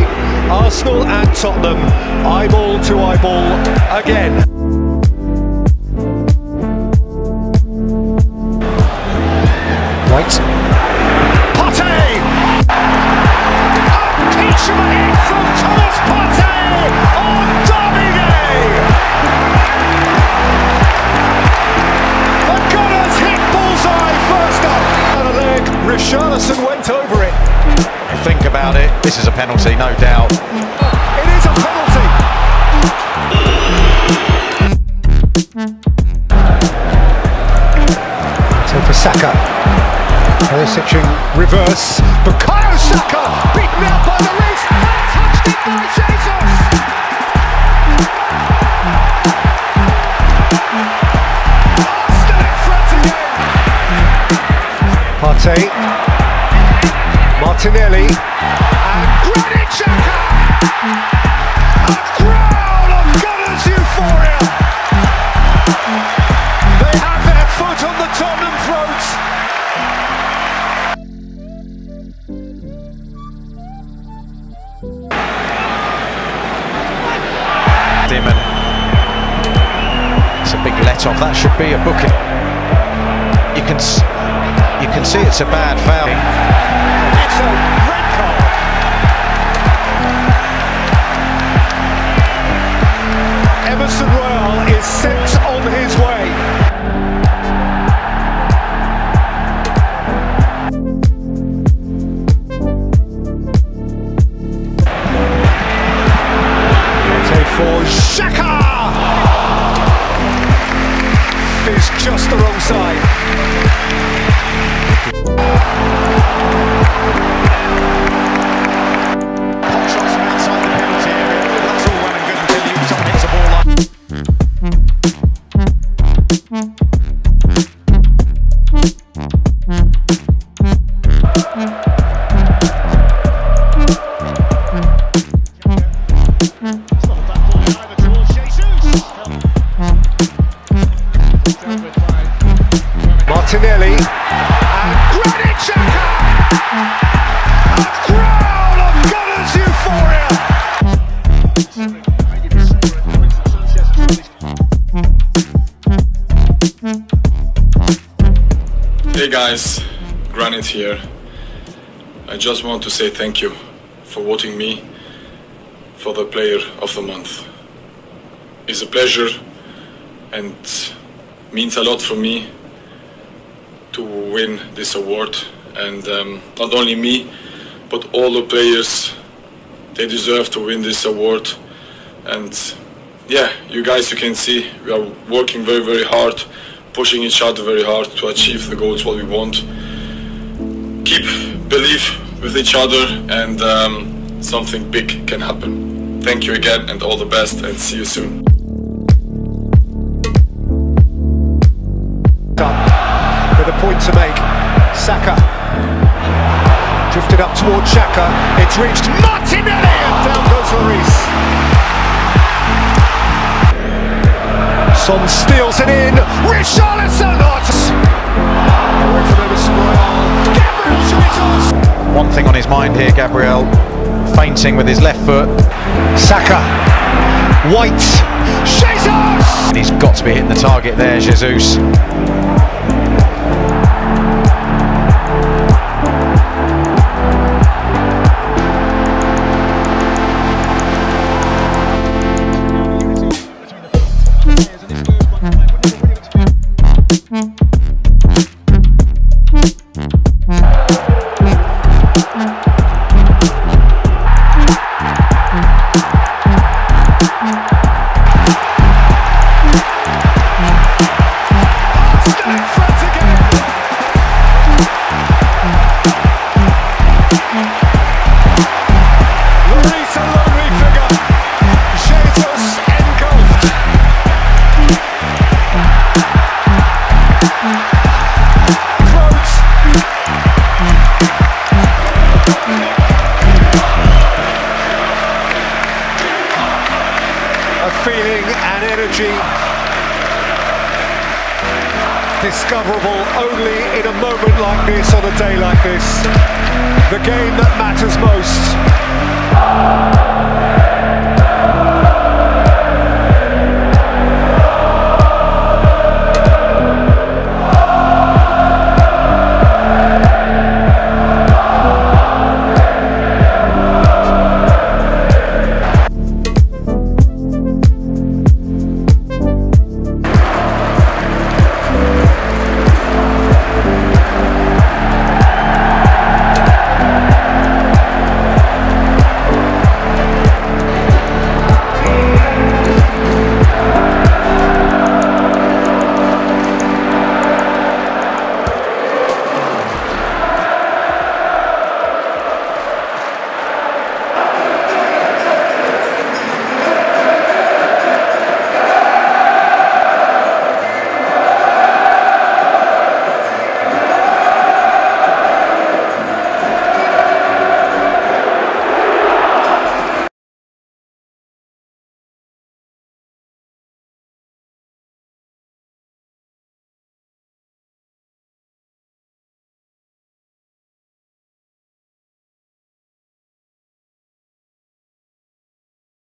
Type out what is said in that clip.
maelstrom of mutual antipathy. Arsenal and Tottenham, eyeball to eyeball again. White. Partey! A peach of a hit from Thomas Partey on Derby Day! The Gunners hit bullseye first up. And a leg, Richarlison went over it. Think about it. This is a penalty, no doubt. It is a penalty. So for Saka. Perisic in reverse. Bukayo Saka beaten out by the wrist and touched it by Jesus. Arsenal in front again. Partey. Martinelli. And Granit Xhaka! A growl of Gunners euphoria! They have their foot on the Tottenham throats. Demon. It's a big let off. That should be a booking. You can you can see it's a bad foul. It's Martinelli and Granit Xhaka! A of Gunners euphoria! Hey guys, Granit here. I just want to say thank you for voting me for the player of the month. It's a pleasure and means a lot for me to win this award. And um, not only me but all the players they deserve to win this award. And yeah you guys you can see we are working very very hard pushing each other very hard to achieve the goals what we want. Keep belief with each other and um, something big can happen. Thank you again and all the best and see you soon point to make. Saka drifted up towards Xhaka. It's reached Martinelli and down goes Lloris. Son steals it in. Richarlison. It's- Away from Emerson Royal. Gabriel Jesus. One thing on his mind here, Gabriel, feinting with his left foot. Saka. White. Jesus. And he's got to be hitting the target there, Jesus. Arsenal feeling and energy. Discoverable only in a moment like this on a day like this. The game that matters most.